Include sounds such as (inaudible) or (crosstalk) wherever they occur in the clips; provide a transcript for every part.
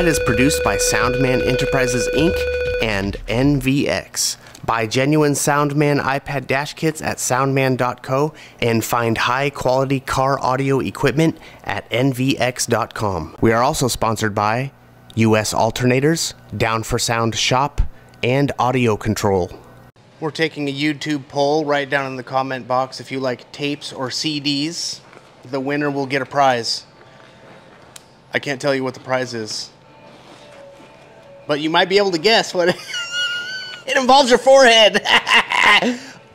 ride is produced by Soundman Enterprises Inc. and NVX. Buy genuine Soundman iPad dash kits at soundman.co and find high quality car audio equipment at nvx.com. We are also sponsored by US Alternators, Down for Sound Shop, and Audio Control. We're taking a YouTube poll. right down in the comment box if you like tapes or CDs. The winner will get a prize. I can't tell you what the prize is. But you might be able to guess what (laughs) it, involves your forehead. (laughs)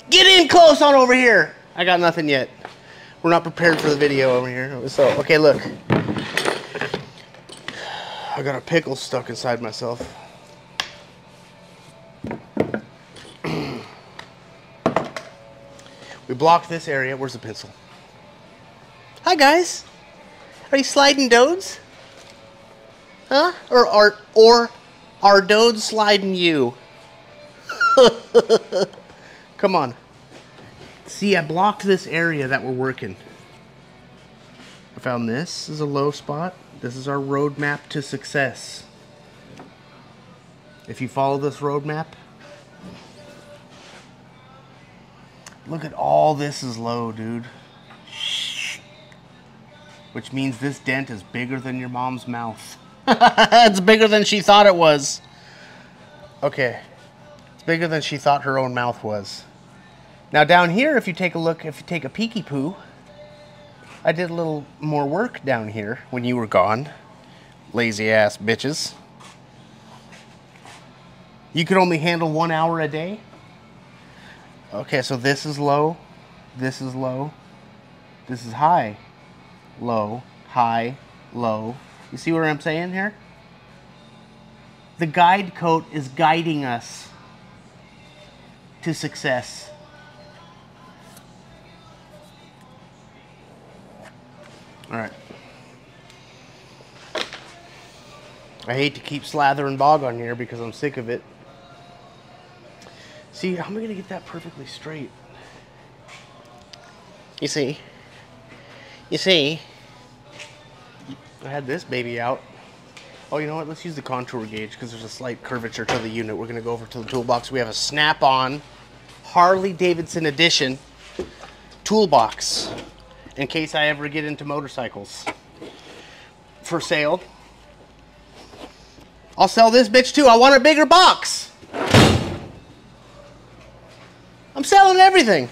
Get in close on over here. I got nothing yet. We're not prepared for the video over here. So, okay, look. I got a pickle stuck inside myself. (clears throat) we blocked this area. Where's the pencil? Hi, guys. Are you sliding dodes? Huh? Or are or are dodes sliding you? (laughs) Come on. See, I blocked this area that we're working. I found this is a low spot. This is our roadmap to success. If you follow this roadmap, look at all this is low, dude. Which means this dent is bigger than your mom's mouth. (laughs) it's bigger than she thought it was. Okay. It's bigger than she thought her own mouth was. Now down here, if you take a look, if you take a peeky poo, I did a little more work down here when you were gone. Lazy ass bitches. You could only handle one hour a day? Okay, so this is low, this is low, this is high, low, high, low. You see what I'm saying here? The guide coat is guiding us to success. All right. I hate to keep slathering bog on here because I'm sick of it. See, how am I going to get that perfectly straight? You see? You see? I had this baby out. Oh, you know what? Let's use the contour gauge because there's a slight curvature to the unit. We're going to go over to the toolbox. We have a snap-on Harley Davidson edition toolbox in case I ever get into motorcycles for sale. I'll sell this bitch too. I want a bigger box. I'm selling everything.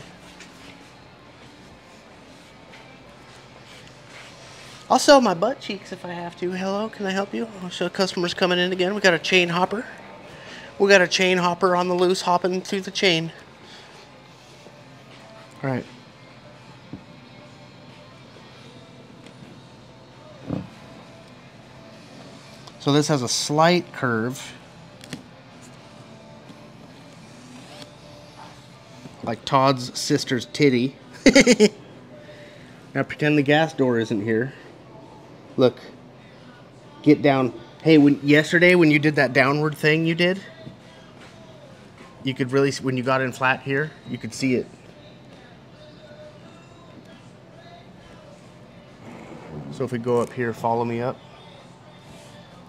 I'll sell my butt cheeks if I have to. Hello, can I help you? Oh, so customers coming in again. We got a chain hopper. We got a chain hopper on the loose hopping through the chain. All right. So this has a slight curve. Like Todd's sister's titty. (laughs) now pretend the gas door isn't here. Look. Get down. Hey, when yesterday when you did that downward thing you did, you could really, when you got in flat here, you could see it. So if we go up here, follow me up.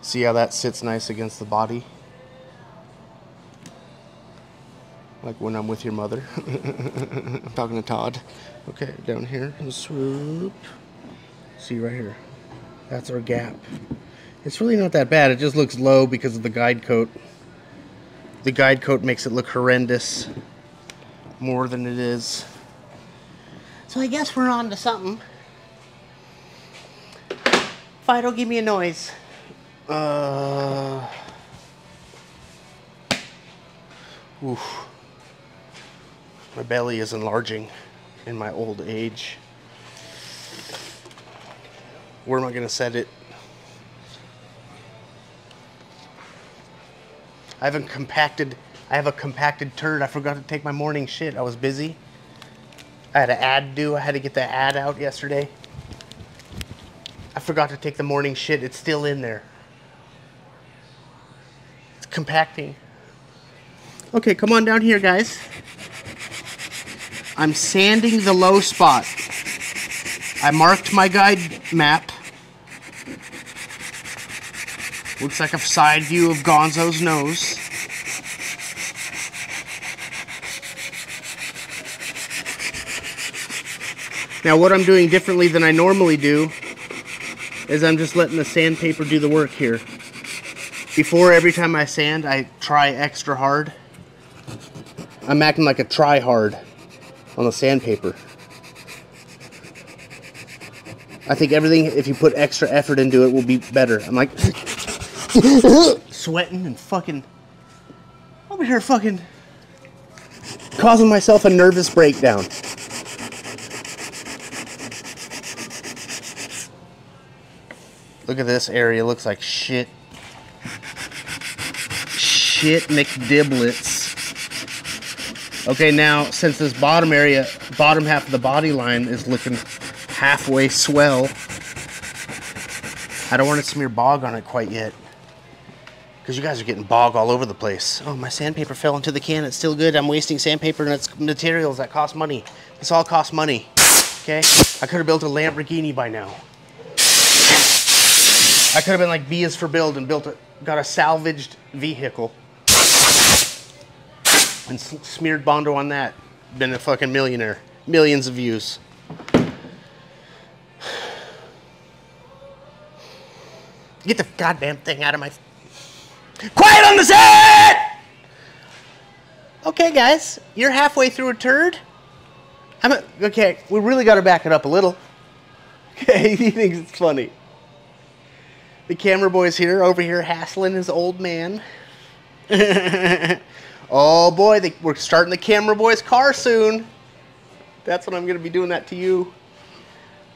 See how that sits nice against the body? Like when I'm with your mother. (laughs) I'm talking to Todd. Okay, down here, swoop. See right here. That's our gap. It's really not that bad. It just looks low because of the guide coat. The guide coat makes it look horrendous more than it is. So I guess we're on to something. Fido, give me a noise. Uh. Oof. My belly is enlarging in my old age. Where am I going to set it? I haven't compacted. I have a compacted turd. I forgot to take my morning shit. I was busy. I had an ad due. I had to get the ad out yesterday. I forgot to take the morning shit. It's still in there. It's compacting. Okay, come on down here, guys. I'm sanding the low spot. I marked my guide map Looks like a side view of Gonzo's nose. Now what I'm doing differently than I normally do is I'm just letting the sandpaper do the work here. Before every time I sand, I try extra hard. I'm acting like a try hard on the sandpaper. I think everything, if you put extra effort into it, will be better. I'm like (laughs) sweating and fucking over here fucking causing myself a nervous breakdown. Look at this area, looks like shit. Shit McDiblets. Okay, now since this bottom area, bottom half of the body line is looking halfway swell, I don't want to smear bog on it quite yet. Because you guys are getting bog all over the place. Oh, my sandpaper fell into the can. It's still good. I'm wasting sandpaper and it's materials that cost money. This all costs money. Okay? I could have built a Lamborghini by now. I could have been like B is for build and built a, got a salvaged vehicle and smeared Bondo on that. Been a fucking millionaire. Millions of views. (sighs) Get the goddamn thing out of my... Quiet on the set! Okay, guys, you're halfway through a turd. I'm a, okay, we really got to back it up a little. (laughs) Okay, (laughs) he thinks it's funny. The camera boy's here, over here hassling his old man. (laughs) oh boy, they, we're starting the camera boy's car soon. That's when I'm going to be doing that to you.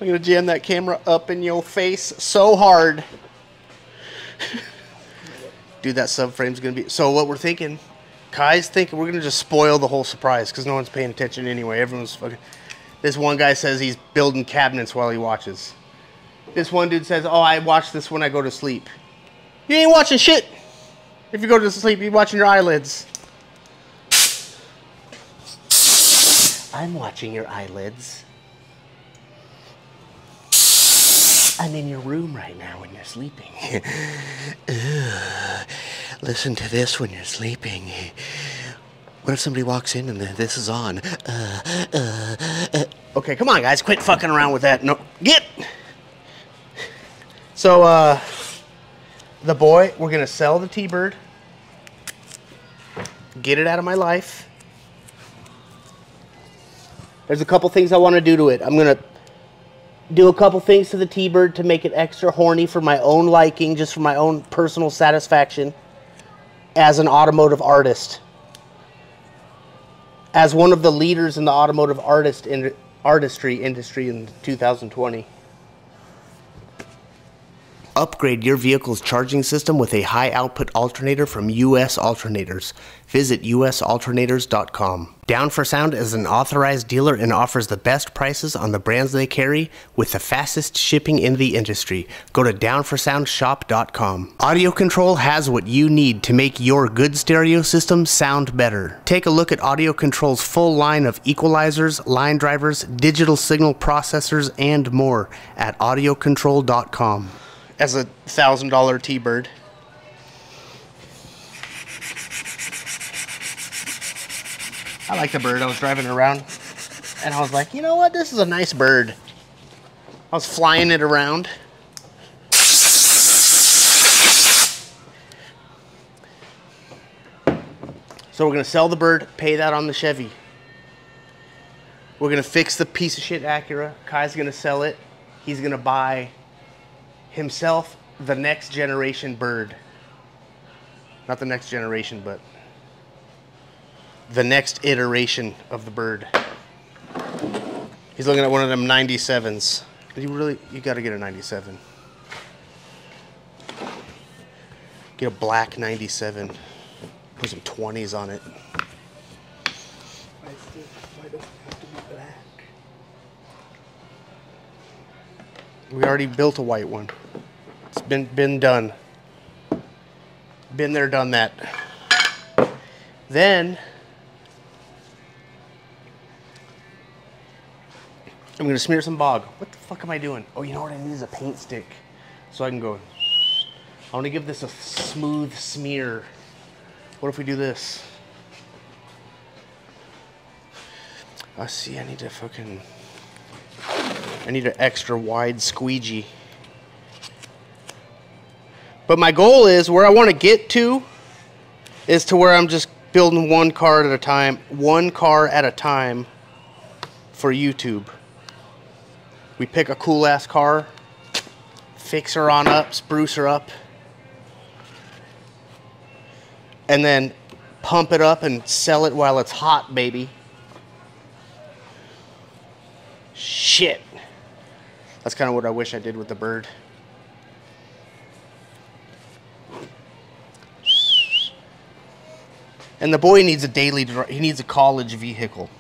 I'm going to jam that camera up in your face so hard. Dude, that subframe's going to be... So what we're thinking, Kai's thinking we're going to just spoil the whole surprise because no one's paying attention anyway. Everyone's fucking... This one guy says he's building cabinets while he watches. This one dude says, oh, I watch this when I go to sleep. You ain't watching shit. If you go to sleep, you're watching your eyelids. I'm watching your eyelids. I'm in your room right now when you're sleeping. (laughs) listen to this when you're sleeping. What if somebody walks in and this is on? Uh, uh, uh. Okay, come on, guys. Quit fucking around with that. No, get. So, uh, the boy, we're going to sell the T-Bird. Get it out of my life. There's a couple things I want to do to it. I'm going to do a couple things to the T-Bird to make it extra horny for my own liking, just for my own personal satisfaction as an automotive artist. As one of the leaders in the automotive artist in, artistry industry in 2020. Upgrade your vehicle's charging system with a high output alternator from US Alternators. Visit usalternators.com. Down for Sound is an authorized dealer and offers the best prices on the brands they carry with the fastest shipping in the industry. Go to downforsoundshop.com. Audio Control has what you need to make your good stereo system sound better. Take a look at Audio Control's full line of equalizers, line drivers, digital signal processors, and more at audiocontrol.com as a thousand dollar T-bird. I like the bird. I was driving around and I was like, you know what? This is a nice bird. I was flying it around. So we're to sell the bird, pay that on the Chevy. We're to fix the piece of shit Acura. Kai's to sell it. He's to buy himself the next generation bird. Not the next generation, but the next iteration of the bird. He's looking at one of them 97s. You really, you gotta get a 97. Get a black 97. Put some 20s on it. We already built a white one. It's been been done. Been there, done that. Then I'm gonna smear some bog. What the fuck am I doing? Oh, you know what I need is a paint stick. So I can go I want to give this a smooth smear. What if we do this? I see. I need to fucking. I need an extra wide squeegee. But my goal is where I want to get to is to where I'm just building one car at a time, one car at a time for YouTube. We pick a cool ass car, fix her on up, spruce her up, and then pump it up and sell it while it's hot, baby. Shit. That's kind of what I wish I did with the bird. And the boy needs a daily, he needs a college vehicle.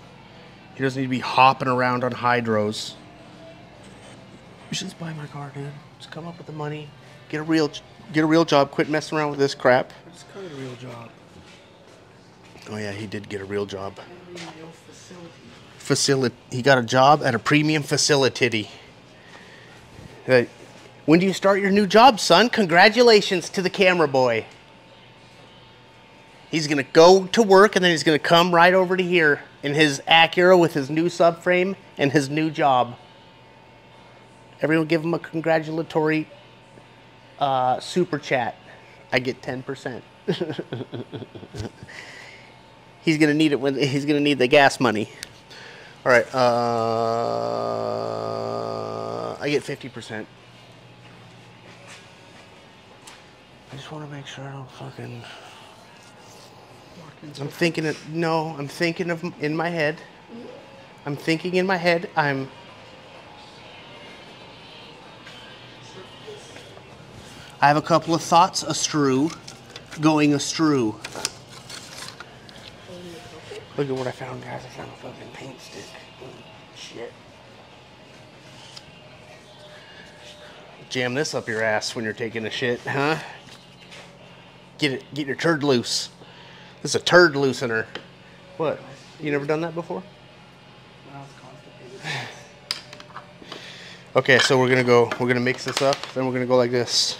He doesn't need to be hopping around on hydros. You should just buy my car, dude. Just come up with the money, get a real, get a real job. Quit messing around with this crap. Kind of a real job. Oh yeah, he did get a real job. Facility. He got a job at a premium facility. Hey, when do you start your new job, son? Congratulations to the camera boy. He's gonna go to work and then he's gonna come right over to here in his Acura with his new subframe and his new job. Everyone give him a congratulatory uh, super chat. I get 10%. (laughs) he's gonna need it when he's gonna need the gas money. All right, uh, I get 50%. I just want to make sure I don't fucking. I'm thinking of no. I'm thinking of in my head. I'm thinking in my head. I'm. I have a couple of thoughts astrew, going astrew. Look at what I found, guys. I found a fucking paint stick. Shit. Jam this up your ass when you're taking a shit, huh? Get it, get your turd loose. This is a turd loosener. What? You never done that before? (laughs) Okay, so we're gonna go. We're gonna mix this up. Then we're gonna go like this.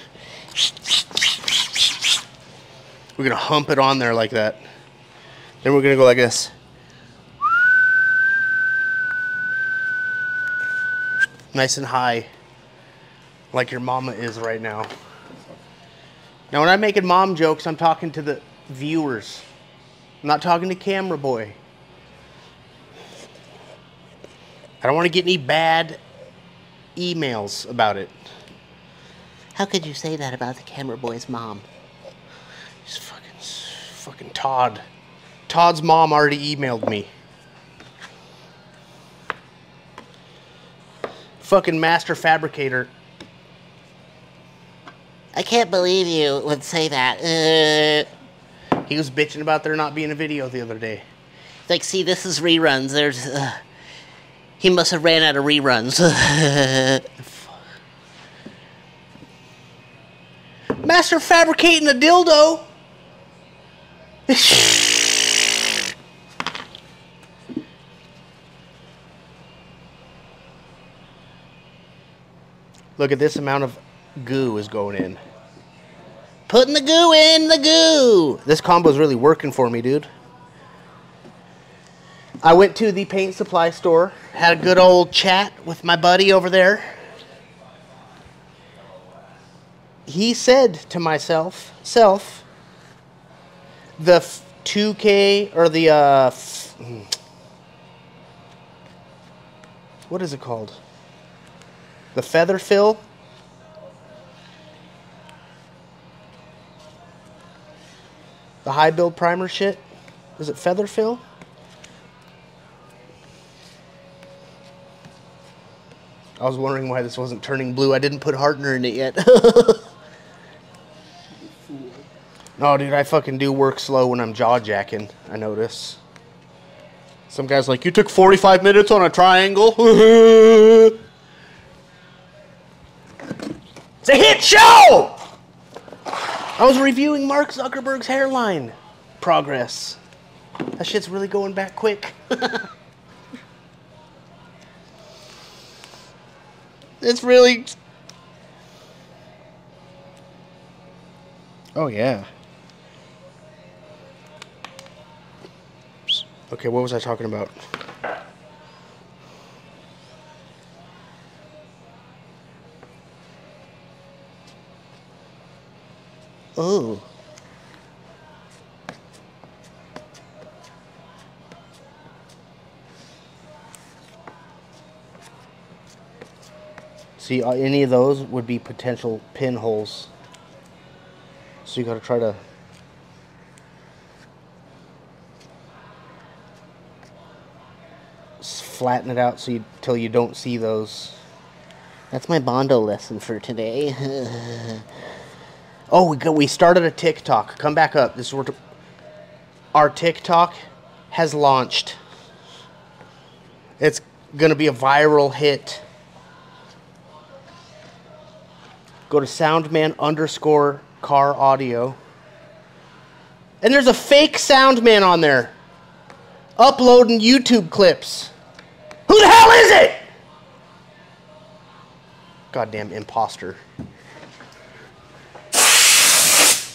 We're gonna hump it on there like that. Then we're gonna go like this. Nice and high. Like your mama is right now. Now when I'm making mom jokes, I'm talking to the viewers. I'm not talking to camera boy. I don't want to get any bad emails about it. How could you say that about the camera boy's mom? He's fucking, fucking Todd. Todd's mom already emailed me. Fucking master fabricator. I can't believe you would say that. Uh, he was bitching about there not being a video the other day. Like, see, this is reruns. There's. Uh, he must have ran out of reruns. (laughs) Master fabricating a dildo. Look at this amount of goo is going in. Putting the goo in the goo. This combo is really working for me, dude. I went to the paint supply store, had a good old chat with my buddy over there. He said to myself, self, the 2K or the uh, what is it called? The feather fill. The high build primer shit. Is it feather fill? I was wondering why this wasn't turning blue. I didn't put hardener in it yet. (laughs) no, dude, I fucking do work slow when I'm jaw jacking. I notice. Some guy's like, you took 45 minutes on a triangle? (laughs) it's a hit show! I was reviewing Mark Zuckerberg's hairline progress. That shit's really going back quick. (laughs) it's really Oh, yeah. Okay, what was I talking about? Oh. See, uh, any of those would be potential pinholes. So you got to try to flatten it out so you till you don't see those. That's my Bondo lesson for today. (laughs) oh, we we started a TikTok. Come back up. This is what our TikTok has launched. It's gonna be a viral hit. Go to Soundman underscore car audio. And there's a fake Soundman on there uploading YouTube clips. Who the hell is it? Goddamn imposter.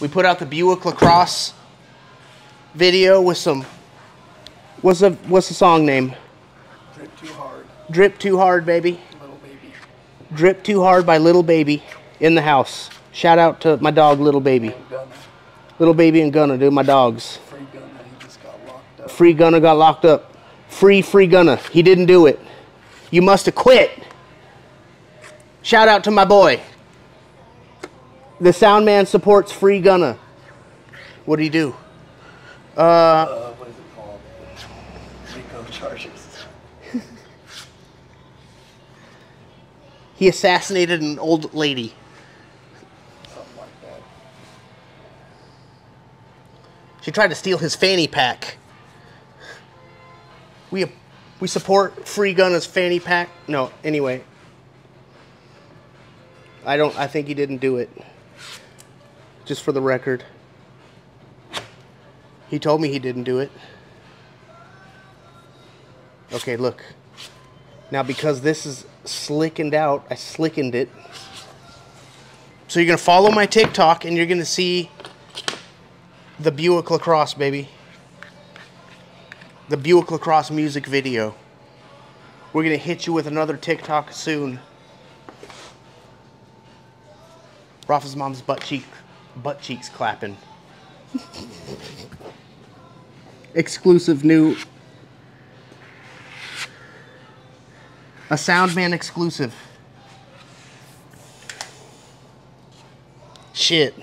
We put out the Buick LaCrosse video with some. What's the what's the song name? Drip too hard. Drip too hard, baby. Little baby. Drip too hard by Little Baby in the house. Shout out to my dog, Little Baby. Little Baby and Gunna, dude, my dogs. Free Gunna. He just got locked up. Free Gunna got locked up. Free, free Gunna. He didn't do it. You must have quit. Shout out to my boy. The sound man supports Free Gunna. What did he do? Uh, Uh, what is it called? RICO charges. he assassinated an old lady. Something like that. She tried to steal his fanny pack. We we support Free Gunna's fanny pack. No, anyway. I don't I think he didn't do it. Just for the record. He told me he didn't do it. Okay, look. Now because this is slickened out, I slickened it. So you're going to follow my TikTok and you're going to see the Buick LaCrosse, baby. The Buick LaCrosse music video. We're gonna hit you with another TikTok soon. Rafa's mom's butt cheek, butt cheeks clapping. Exclusive new. A Soundman exclusive. Shit.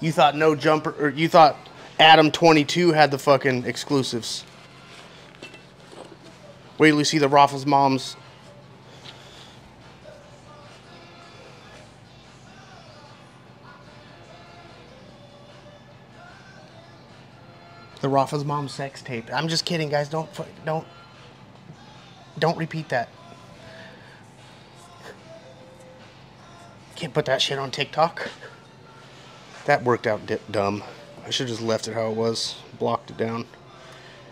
You thought no jumper, or you thought Adam 22 had the fucking exclusives. Wait till you see the Raffles moms. The Raffles mom sex tape. I'm just kidding, guys. Don't don't don't repeat that. Can't put that shit on TikTok. That worked out dumb. I should have just left it how it was, blocked it down.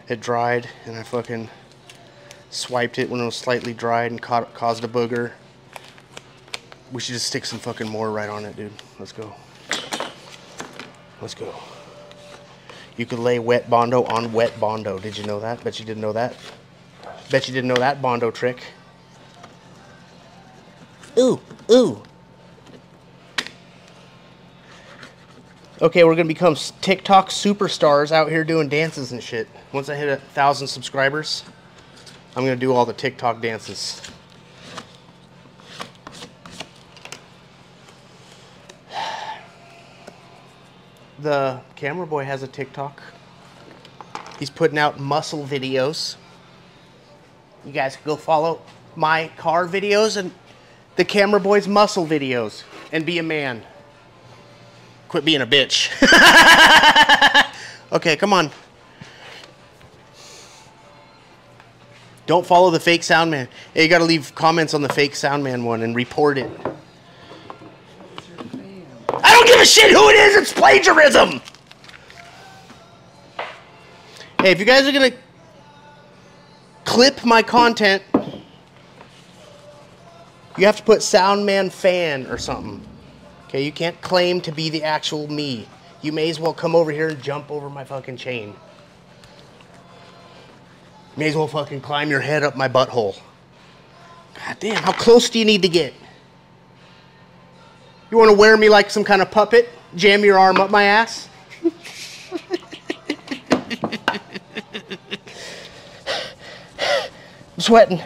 It dried, and I fucking swiped it when it was slightly dried and caught, caused a booger. We should just stick some fucking more right on it, dude. Let's go. Let's go. You could lay wet Bondo on wet Bondo. Did you know that? Bet you didn't know that. Bet you didn't know that Bondo trick. Ooh, ooh. Okay, we're gonna become TikTok superstars out here doing dances and shit. Once I hit a thousand subscribers, I'm gonna do all the TikTok dances. The camera boy has a TikTok. He's putting out muscle videos. You guys can go follow my car videos and the camera boy's muscle videos and be a man. Quit being a bitch. (laughs) okay, come on. Don't follow the fake sound man. Hey, you gotta leave comments on the fake sound man one and report it. A shit who it is, it's plagiarism! Hey, if you guys are gonna clip my content, you have to put Soundman fan or something. Okay, you can't claim to be the actual me. You may as well come over here and jump over my fucking chain. May as well fucking climb your head up my butthole. God damn, how close do you need to get? You want to wear me like some kind of puppet? Jam your arm up my ass? I'm sweating.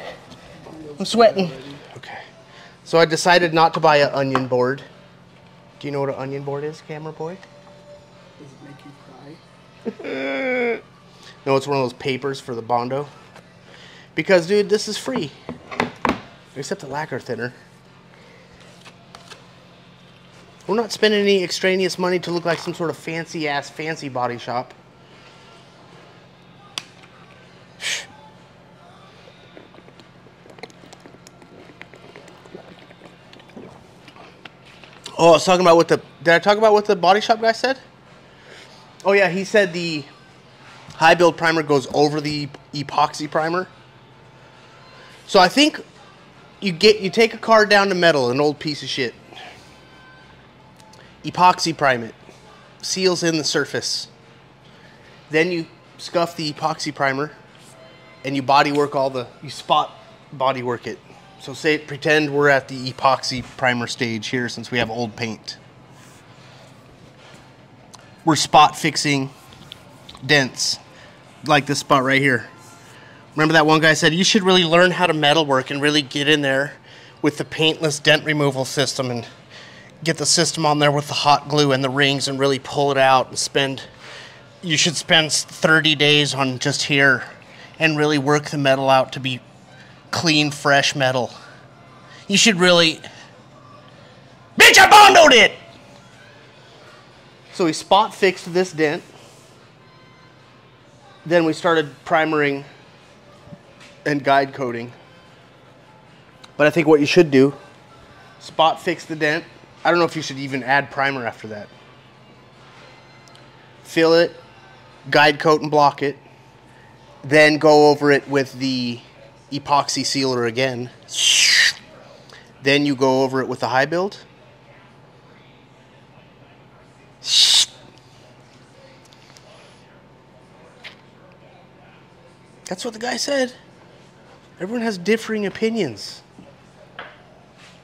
I'm sweating. Okay. So I decided not to buy an onion board. Do you know what an onion board is, camera boy? Does it make you cry? (laughs) No, it's one of those papers for the Bondo. Because, dude, this is free. Except the lacquer thinner. We're not spending any extraneous money to look like some sort of fancy ass fancy body shop. Oh, I was talking about what the. Did I talk about what the body shop guy said? Oh yeah, he said the high build primer goes over the epoxy primer. So I think you get you take a car down to metal, an old piece of shit. Epoxy prime it, seals in the surface. Then you scuff the epoxy primer, and you body work all the you spot body work it. So say pretend we're at the epoxy primer stage here since we have old paint. We're spot fixing dents like this spot right here. Remember that one guy said you should really learn how to metalwork and really get in there with the paintless dent removal system and get the system on there with the hot glue and the rings and really pull it out and spend you should spend 30 days on just here and really work the metal out to be clean fresh metal. You should really Bitch I bondoed it. So we spot fixed this dent then we started primering and guide coating. But I think what you should do, spot fix the dent. I don't know if you should even add primer after that. Fill it, guide coat and block it, then go over it with the epoxy sealer again. Then you go over it with the high build. That's what the guy said. Everyone has differing opinions.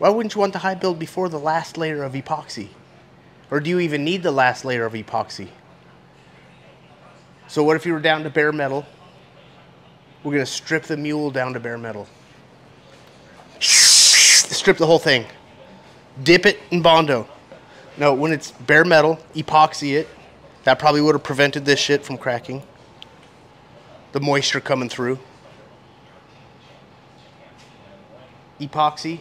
Why wouldn't you want the high build before the last layer of epoxy? Or do you even need the last layer of epoxy? So what if you were down to bare metal? We're gonna strip the mule down to bare metal. Strip the whole thing. Dip it in Bondo. No, when it's bare metal, epoxy it. That probably would have prevented this shit from cracking the moisture coming through. Epoxy.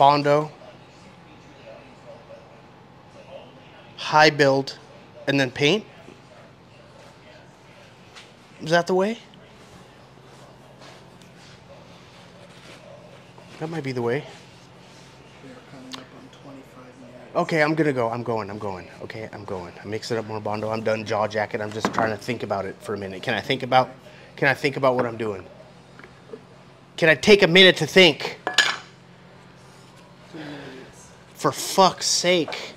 Bondo. High build. And then paint. Is that the way? That might be the way. We are coming up on 25 minutes. Okay, I'm gonna go. I'm going. I'm going. Okay, I'm going. I mix it up more Bondo. I'm done jaw jacket. I'm just trying to think about it for a minute. Can I think about? Can I think about what I'm doing? Can I take a minute to think? For fuck's sake!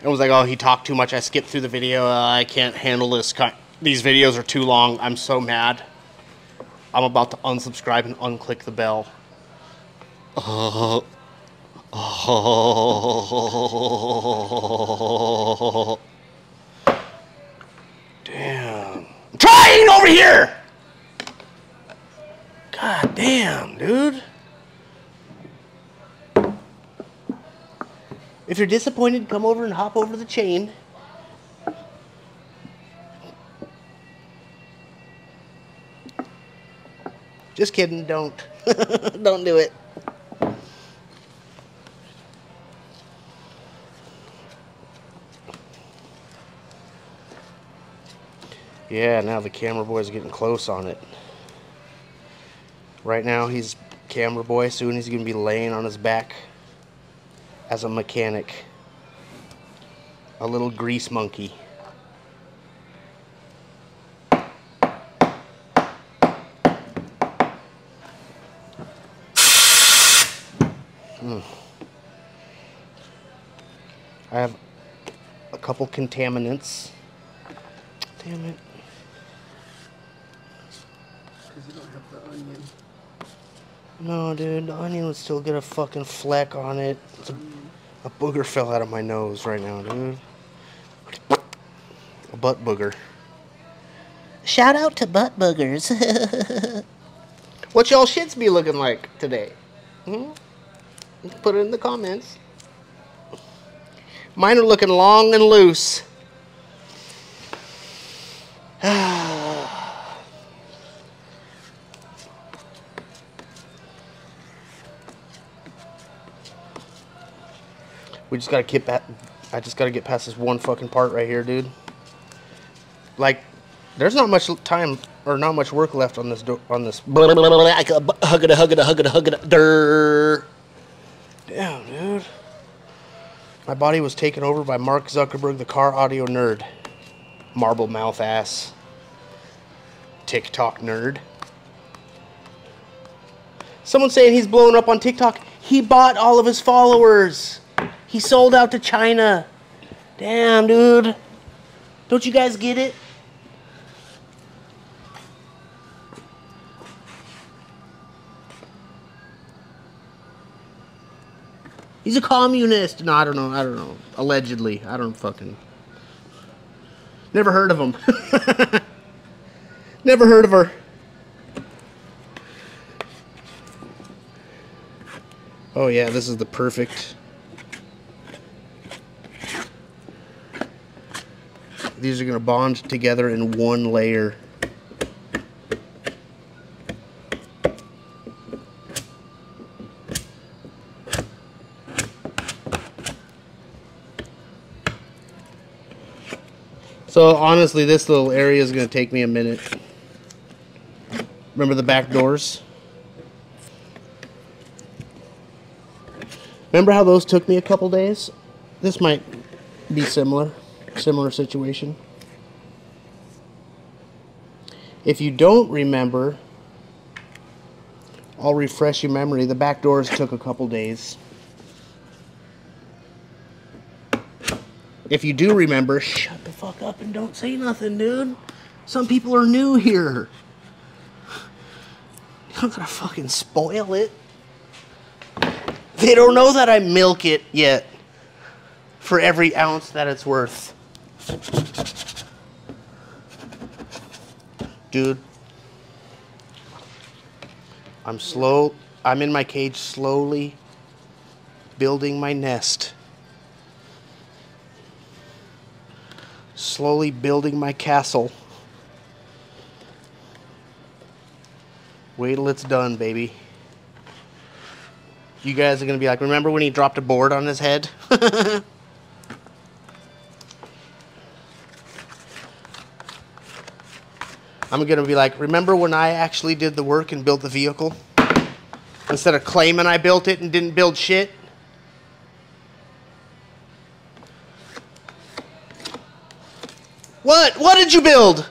It was like, oh, he talked too much. I skipped through the video. Uh, I can't handle this. These videos are too long. I'm so mad. I'm about to unsubscribe and unclick the bell. (laughs) Damn. I'm trying over here! God damn, dude. If you're disappointed, come over and hop over the chain. Just kidding, don't. (laughs) don't do it. Yeah, now the camera boy's getting close on it. Right now, he's camera boy. Soon he's going to be laying on his back as a mechanic. A little grease monkey. Mm. I have a couple contaminants. Damn it. No, dude, the onion would still get a fucking fleck on it. It's a a booger fell out of my nose right now, dude. A butt booger. Shout out to butt boogers. (laughs) What y'all shits be looking like today? Hmm? Put it in the comments. Mine are looking long and loose. Just gotta get back. I just gotta get past this one fucking part right here, dude. Like, there's not much time or not much work left on this do- on this. hug it, hug it, hug it, hug it. Durr. Damn, dude. My body was taken over by Mark Zuckerberg, the car audio nerd. Marble mouth ass. TikTok nerd. Someone saying he's blowing up on TikTok. He bought all of his followers. He sold out to China. Damn, dude. Don't you guys get it? He's a communist. No, I don't know. I don't know. Allegedly. I don't fucking. Never heard of him. (laughs) Never heard of her. Oh, yeah, this is the perfect. These are going to bond together in one layer. So honestly, this little area is going to take me a minute. Remember the back doors? Remember how those took me a couple days? This might be similar, similar situation. If you don't remember, I'll refresh your memory. The back doors took a couple days. If you do remember, shut the fuck up and don't say nothing, dude. Some people are new here. Not gonna fucking spoil it. They don't know that I milk it yet for every ounce that it's worth. Dude, I'm slow. I'm in my cage slowly building my nest. slowly building my castle. Wait till it's done, baby. You guys are going to be like, remember when he dropped a board on his head? (laughs) I'm going to be like, remember when I actually did the work and built the vehicle? Instead of claiming I built it and didn't build shit? What? What did you build?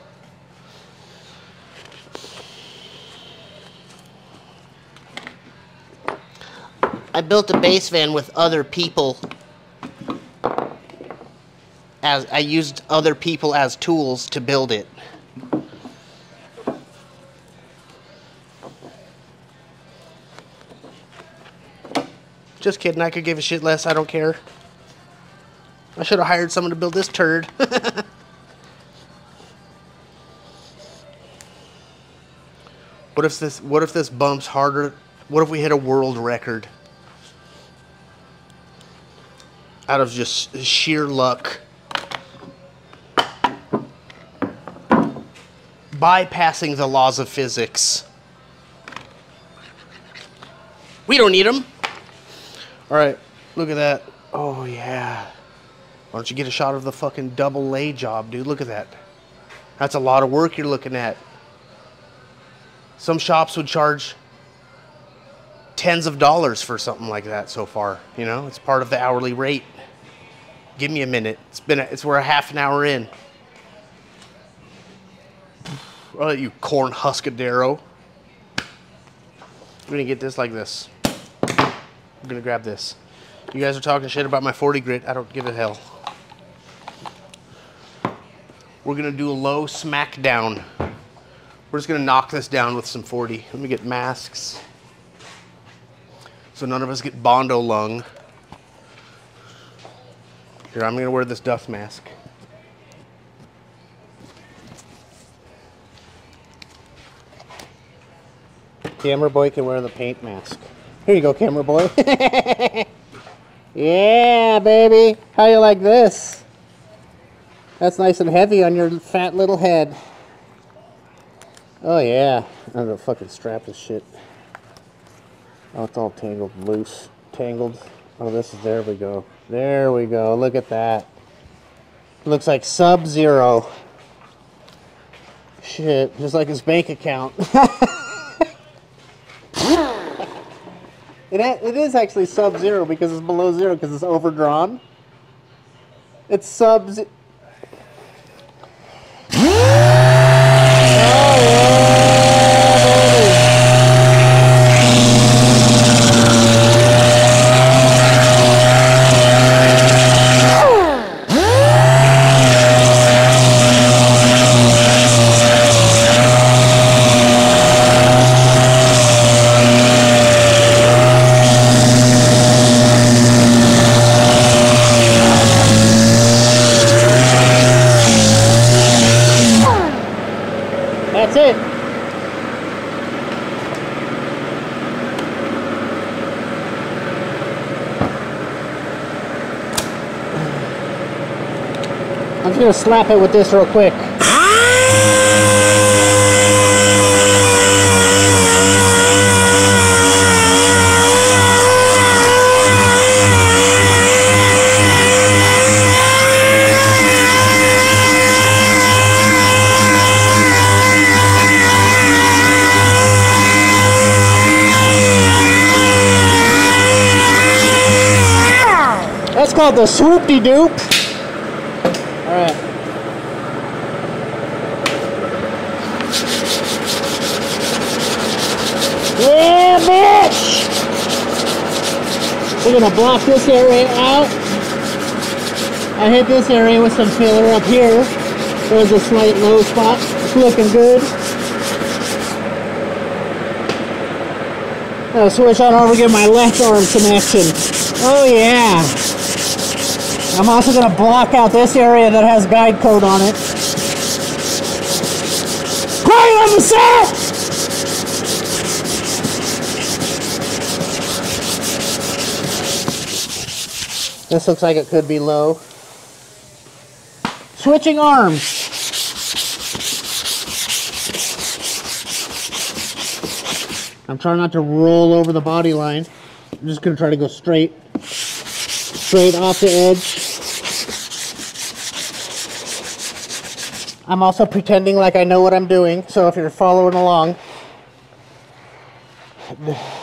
I built a bass van with other people. As I used other people as tools to build it. Just kidding, I could give a shit less, I don't care. I should have hired someone to build this turd. (laughs) What if this what if this bumps harder? What if we hit a world record? Out of just sheer luck. Bypassing the laws of physics. We don't need them. All right, look at that. Oh yeah. Why don't you get a shot of the fucking double lay job, dude? Look at that. That's a lot of work you're looking at. Some shops would charge tens of dollars for something like that so far. You know, it's part of the hourly rate. Give me a minute. It's been a, it's we're a half an hour in. You corn huskadero. I'm gonna get this like this. I'm gonna grab this. You guys are talking shit about my 40 grit. I don't give a hell. We're gonna do a low smack down. We're just gonna knock this down with some 40. Let me get masks. So none of us get Bondo lung. Here, I'm gonna wear this Duff mask. Camera boy can wear the paint mask. Here you go, camera boy. (laughs) yeah, baby. How you like this? That's nice and heavy on your fat little head. Oh yeah. I'm gonna fucking strap this shit. Oh, it's all tangled loose. Tangled. Oh, this is, there we go. There we go. Look at that. Looks like Sub-Zero. Shit, just like his bank account. (laughs) It, it is actually sub-zero because it's below zero because it's overdrawn. It's sub (laughs) oh, That's it. I'm just gonna slap it with this real quick. That's called the swoopty doop. Alright. Yeah, bitch! We're gonna block this area out. I hit this area with some filler up here. There's a slight low spot. It's looking good. I'll switch on over, give my left arm some action. Oh yeah. I'm also to block out this area that has guide coat on it. Quiet on the set! This looks like it could be low. Switching arms. I'm trying not to roll over the body line. I'm just going to try to go straight straight off the edge. I'm also pretending like I know what I'm doing, so if you're following along,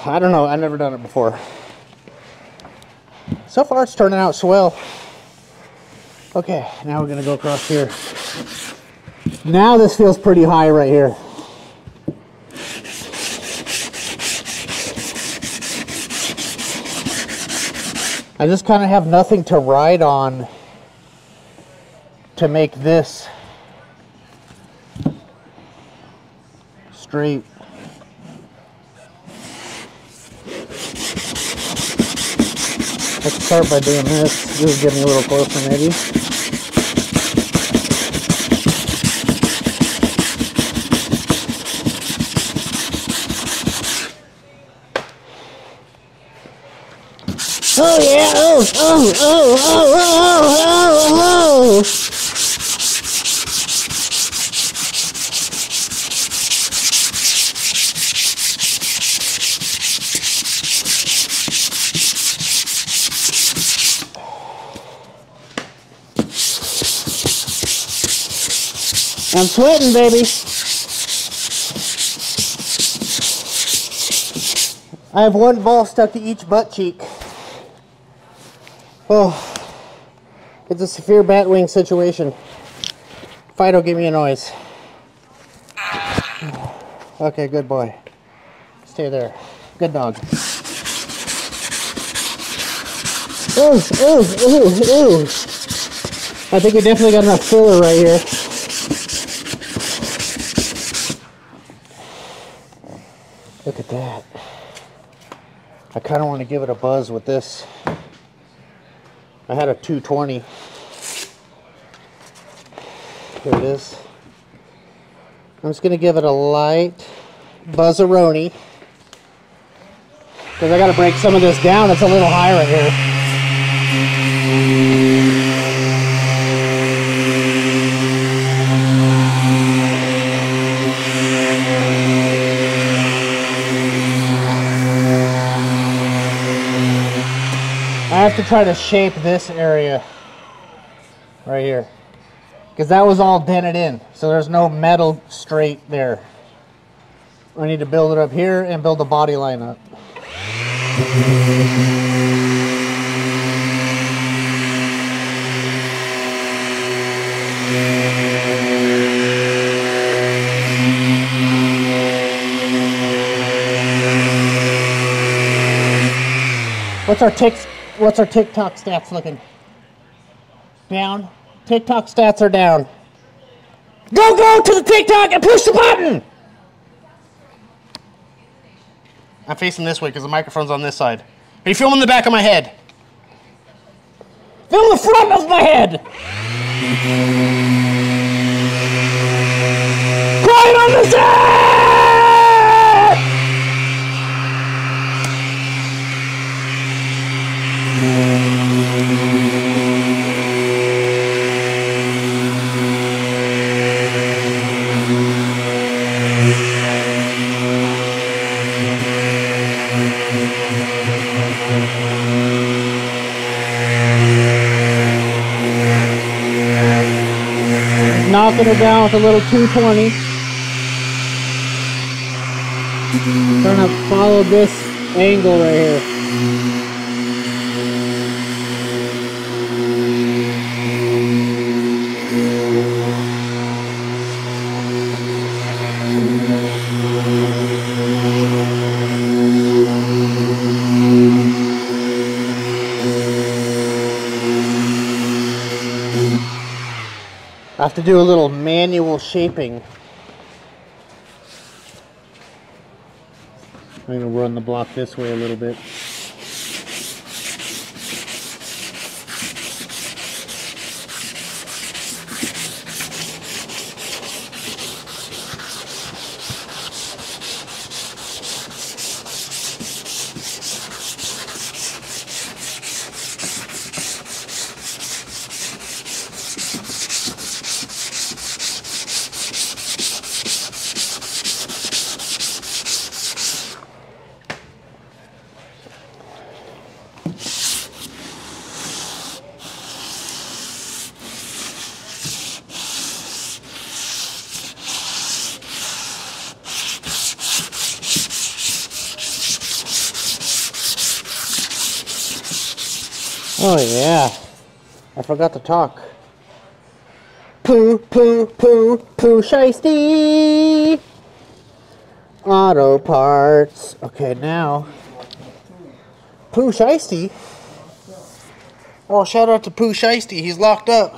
I don't know, I've never done it before. So far it's turning out swell. Okay, now we're gonna go across here. Now this feels pretty high right here. I just kind of have nothing to ride on to make this straight. Let's start by doing this. just getting a little closer maybe. Oh yeah, oh, oh, oh, oh, oh, oh, oh, oh. I'm sweating, baby. I have one ball stuck to each butt cheek. Oh, it's a severe bat wing situation. Fido, give me a noise. Okay, good boy. Stay there. Good dog. Ooh, ooh, ooh, ooh. I think we definitely got enough filler right here. Look at that. I kind of want to give it a buzz with this. I had a 220. Here it is. I'm just going to give it a light buzzeroni Because I got to break some of this down. It's a little high right here. To try to shape this area right here. Because that was all dented in. So there's no metal straight there. I need to build it up here and build the body line up. What's our tick what's our TikTok stats looking? Down. TikTok stats are down. Go go to the TikTok and push the button! I'm facing this way because the microphone's on this side. Are you filming the back of my head? Film the front of my head! Quiet on the set! Knocking her down with a little 220. Trying to follow this angle right here. To do a little manual shaping. I'm gonna run the block this way a little bit. Oh yeah, I forgot to talk. Poo poo poo poo shiesty. Auto parts. Okay, now Pooh Shiesty. Oh, shout out to Pooh Shiesty. He's locked up.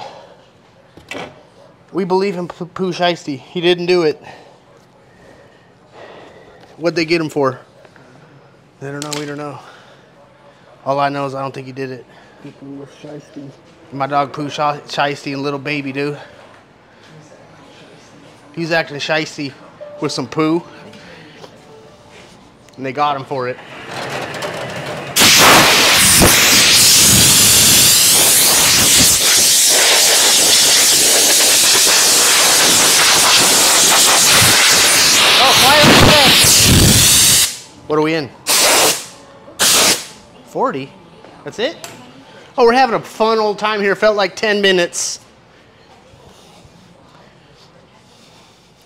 We believe in P- Pooh Shiesty. He didn't do it. What'd they get him for? They don't know. We don't know. All I know is I don't think he did it. My dog Shi- Shiesty and little baby do. He's acting shiesty with some poo. And they got him for it. Oh. What are we in? 40? That's it? Oh, we're having a fun old time here. Felt like 10 minutes.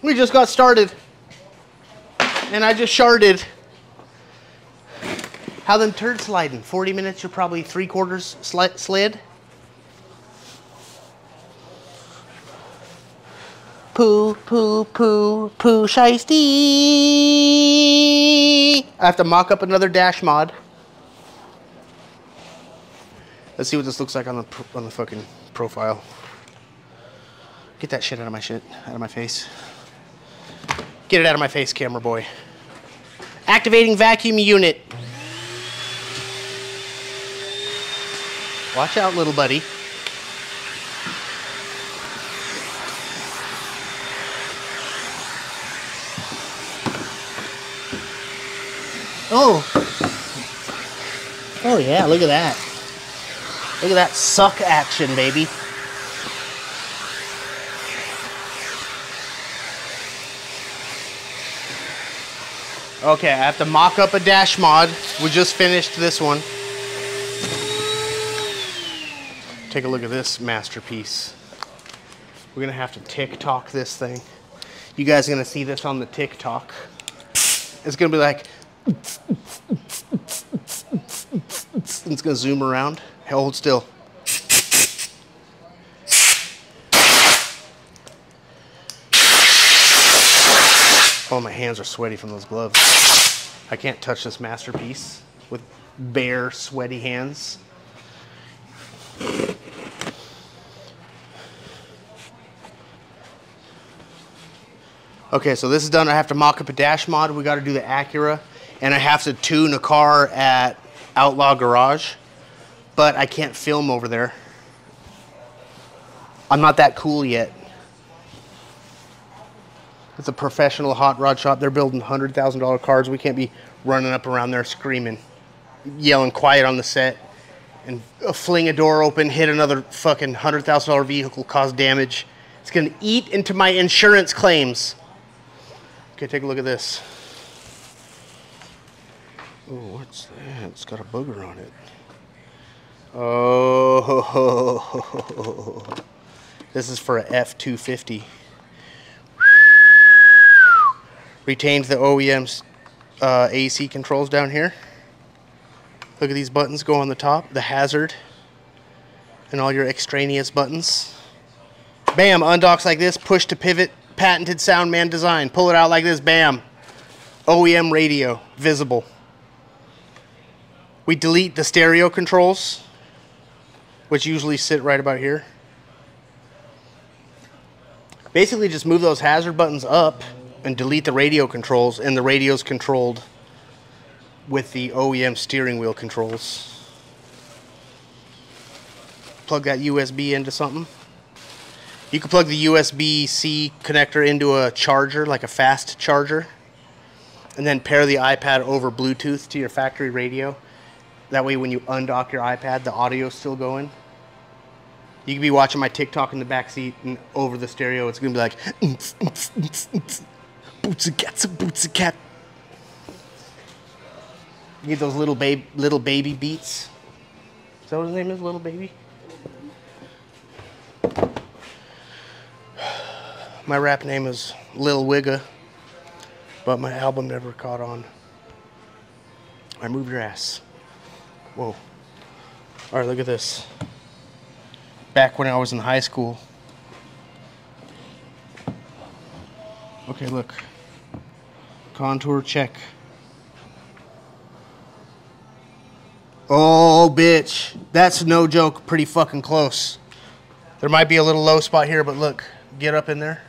We just got started. And I just sharded. How them turds sliding? 40 minutes, you're probably three quarters sli- slid? Poo, poo, poo, poo, shiesty. I have to mock up another dash mod. Let's see what this looks like on the on the fucking profile. Get that shit out of my shit, out of my face. Get it out of my face, camera boy. Activating vacuum unit. Watch out, little buddy. Oh. Oh yeah, look at that. Look at that suck action, baby. Okay, I have to mock up a dash mod. We just finished this one. Take a look at this masterpiece. We're gonna have to TikTok this thing. You guys are gonna see this on the TikTok. It's gonna be like, it's gonna zoom around. Hold still. Oh, my hands are sweaty from those gloves. I can't touch this masterpiece with bare, sweaty hands. Okay, so this is done. I have to mock up a dash mod. We got to do the Acura, and I have to tune a car at Outlaw Garage, but I can't film over there. I'm not that cool yet. It's a professional hot rod shop. They're building $100,000 cars. We can't be running up around there screaming, yelling quiet on the set, and fling a door open, hit another fucking $100,000 vehicle, cause damage. It's to eat into my insurance claims. Okay, take a look at this. Oh, what's that? It's got a booger on it. Oh, (laughs) this is for a F250. Retains the OEM's uh, AC controls down here. Look at these buttons go on the top, the hazard, and all your extraneous buttons. Bam, undocks like this, push to pivot, patented Soundman design. Pull it out like this, bam. OEM radio, visible. We delete the stereo controls, which usually sit right about here. Basically just move those hazard buttons up and delete the radio controls, and the radio's controlled with the OEM steering wheel controls. Plug that USB into something. You can plug the USB-C connector into a charger, like a fast charger, and then pair the iPad over Bluetooth to your factory radio. That way when you undock your iPad, the audio's still going. You can be watching my TikTok in the back seat and over the stereo, it's gonna be like, boots a cat, boots a cat. You get those little babe, little baby beats. Is that what his name is, little baby? My rap name is Lil Wigga, but my album never caught on. I move your ass. Whoa. All right, look at this. Back when I was in high school. Okay, look. Contour check. Oh, bitch. That's no joke. Pretty fucking close. There might be a little low spot here, but look. Get up in there.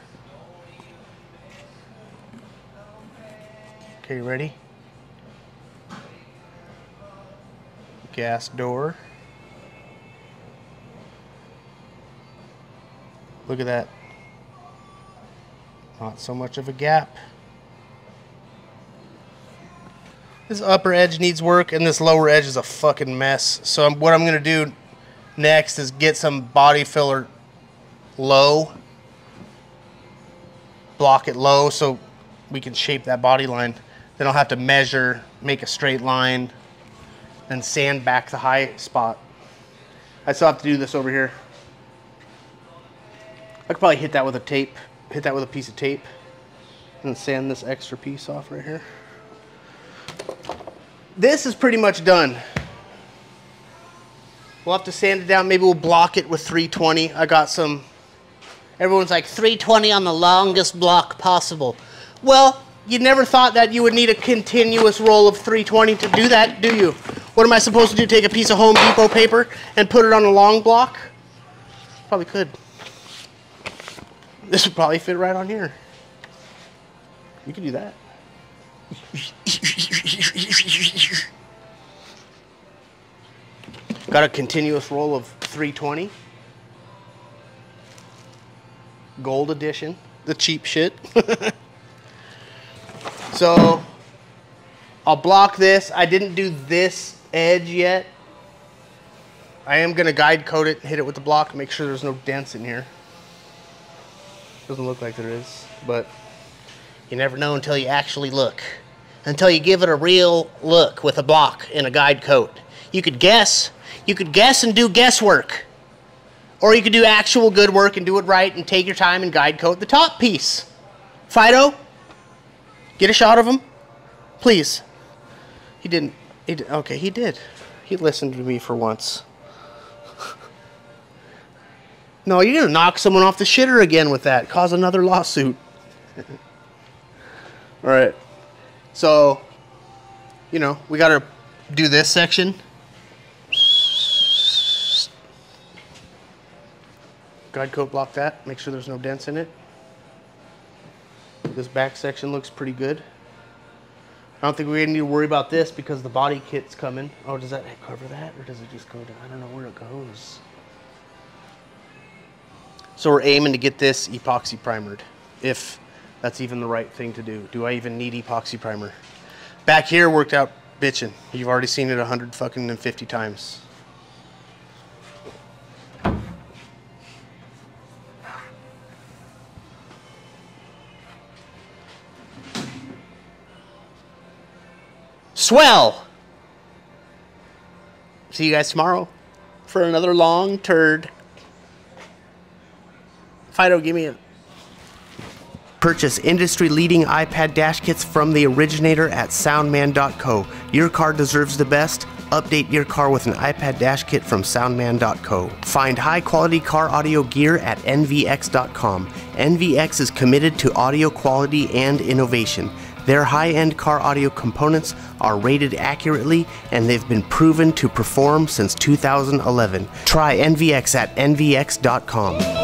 Okay, ready? Gas door. Look at that. Not so much of a gap. This upper edge needs work and this lower edge is a fucking mess. So I'm, what I'm going to do next is get some body filler low. Block it low so we can shape that body line. Then I'll have to measure, make a straight line, and sand back the high spot. I still have to do this over here. I could probably hit that with a tape, hit that with a piece of tape, and sand this extra piece off right here. This is pretty much done. We'll have to sand it down. Maybe we'll block it with 320. I got some. Everyone's like 320 on the longest block possible. Well, you never thought that you would need a continuous roll of 320 to do that, do you? What am I supposed to do? Take a piece of Home Depot paper and put it on a long block? Probably could. This would probably fit right on here. You could do that. Got a continuous roll of 320. Gold edition, the cheap shit. (laughs) so I'll block this. I didn't do this edge yet. I am gonna guide coat it, hit it with the block, make sure there's no dents in here. Doesn't look like there is, but you never know until you actually look. Until you give it a real look with a block and a guide coat. You could guess. You could guess and do guesswork. Or you could do actual good work and do it right and take your time and guide coat the top piece. Fido, get a shot of him, please. He didn't. He did, okay, he did. He listened to me for once. No, you're gonna knock someone off the shitter again with that. Cause another lawsuit. (laughs) All right. So, you know, we got to do this section. Guide coat block that. Make sure there's no dents in it. This back section looks pretty good. I don't think we need to worry about this because the body kit's coming. Oh, does that cover that or does it just go down? I don't know where it goes. So we're aiming to get this epoxy primered. If that's even the right thing to do. Do I even need epoxy primer? Back here worked out bitching. You've already seen it a hundred fucking and fifty times. Swell! See you guys tomorrow for another long turd. Fido, give me a Purchase industry leading iPad dash kits from the originator at soundman.co. Your car deserves the best. Update your car with an iPad dash kit from soundman.co. Find high quality car audio gear at nvx.com. NVX is committed to audio quality and innovation. Their high end car audio components are rated accurately and they've been proven to perform since 2011. Try NVX at nvx.com.